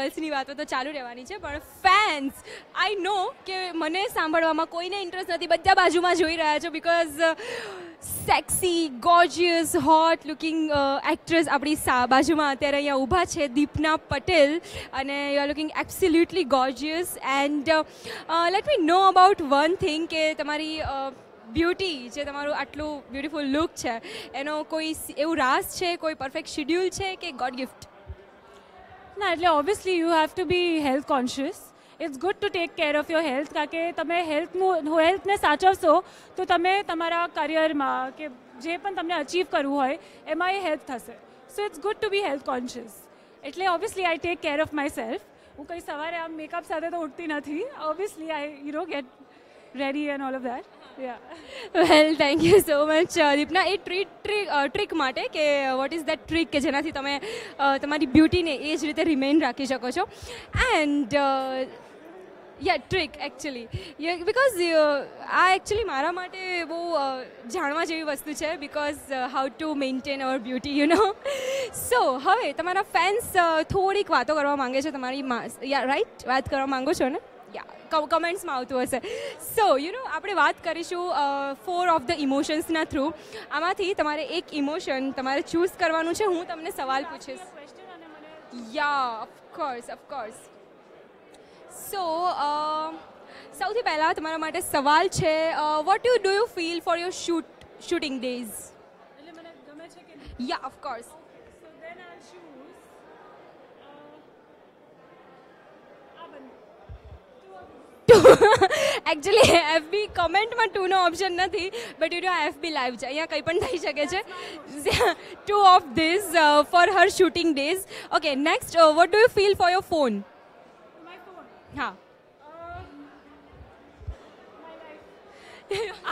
ગર્લ્સની વાતો તો ચાલુ રહેવાની છે, પણ ફેન્સ આઈ નો કે મને સાંભળવામાં કોઈને ઇન્ટરેસ્ટ નથી. બધા બાજુમાં જોઈ રહ્યા છો because sexy gorgeous hot looking actress આપણી સા, બાજુમાં અત્યારે અહીંયા ઊભા છે, દીપના પટેલ. અને you are looking absolutely gorgeous and let me know about one thing કે તમારી બ્યુટી જે તમારું આટલું બ્યુટિફુલ લુક છે, એનો કોઈ એવું રાસ છે, કોઈ પરફેક્ટ શિડ્યુલ છે કે ગોડ ગિફ્ટ ના, એટલે obviously you have to be health conscious it's good to take care of your health કારણ કે તમે હેલ્થનું હેલ્થને સાચવશો તો તમે તમારા કરિયરમાં કે જે પણ તમને અચીવ કરવું હોય, એમાં એ હેલ્પ થશે. So it's good to be health conscious એટલે obviously I take care of my self હું કંઈ સવારે આમ મેકઅપ સાથે તો ઉઠતી નથી. Obviously I you know get ready and all of that ya well thank you so much Deepna A treat trick trick માટે કે વોટ ઇઝ દેટ ટ્રીક કે જેનાથી તમે અ, તમારી બ્યુટીને એ જ રીતે રિમેઇન રાખી શકો છો. And ya trick actually because આ એકચ્યુઅલી મારા માટે બહુ જાણવા જેવી વસ્તુ છે because how to maintain our beauty you know so હવે તમારા ફેન્સ થોડીક વાતો કરવા માંગે છે તમારી યા રાઈટ વાત કરવા માંગો છો ને? યા કમેન્ટ્સમાં આવતું હશે. સો યુ નો આપણે વાત કરીશું ફોર ઓફ ધ ઇમોશન્સના થ્રુ આમાંથી તમારે એક ઇમોશન તમારે ચૂઝ કરવાનું છે. હું તમને સવાલ પૂછીશ. યા ઓફકોર્સ ઓફકોર્સ સો સૌથી પહેલાં તમારા માટે સવાલ છે what you do you feel for your shoot shooting days ya of course actually FB કમેન્ટમાં ટુનો ઓપ્શન નથી but you know FB live છે. અહીંયા કંઈ પણ થઈ શકે છે. Two of this for her shooting days okay next what do you feel for your phone My phone. હા Uh, my life.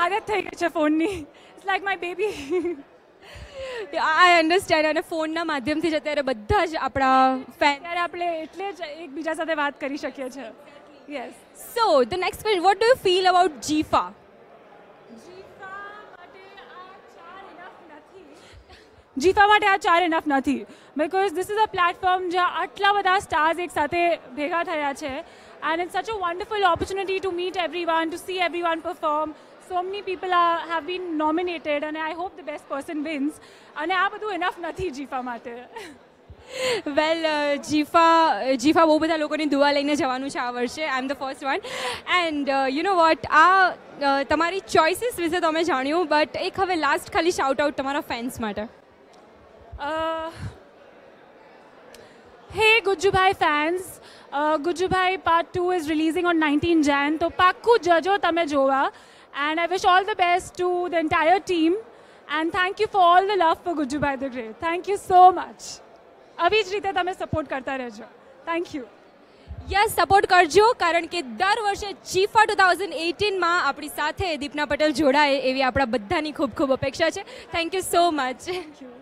આદત થઈ ગઈ છે ફોનની it's like my baby I understand અને ફોનના માધ્યમથી જ અત્યારે બધા જ આપણા ફેન ત્યારે આપણે એટલે જ એકબીજા સાથે વાત કરી શકીએ છીએ. Yes so the next what do you feel about GIFA GIFA માટે આ ચાર એનફ નથી. Because this is a platform જ્યાં આટલા બધા સ્ટાર્સ એક સાથે ભેગા થયા છે. And it's such a wonderful opportunity to meet every one to see every one perform so many people are have been nominated અને I hope the best person wins અને આ બધું એનફ નથી જીફા માટે. વેલ જીફા જીફા બહુ બધા લોકોની દુઆ લઈને જવાનું છે આ વર્ષે. I am the first one and you know what આ તમારી ચોઇસીસ વિશે તમે જાણ્યું બટ એક હવે લાસ્ટ ખાલી શાઉટ આઉટ તમારા ફેન્સ માટે. Hey Gujjubhai fans Gujjubhai part two is releasing on nineteen Jan તો પાક્કું જજો તમે જોવા. And I wish all the best to the entire team. And thank you for all the love for Gujjubhai the Great. Thank you so much. આવી જ રીતે તમે support કરતા રહેજો થેન્ક યુ યસ સપોર્ટ કરજો કારણ કે દર વર્ષે ચીફા ટુ થાઉઝન્ડ એટીનમાં આપણી સાથે દીપના પટેલ જોડાય એવી આપણા બધાની ખૂબ ખૂબ અપેક્ષા છે thank you so much thank you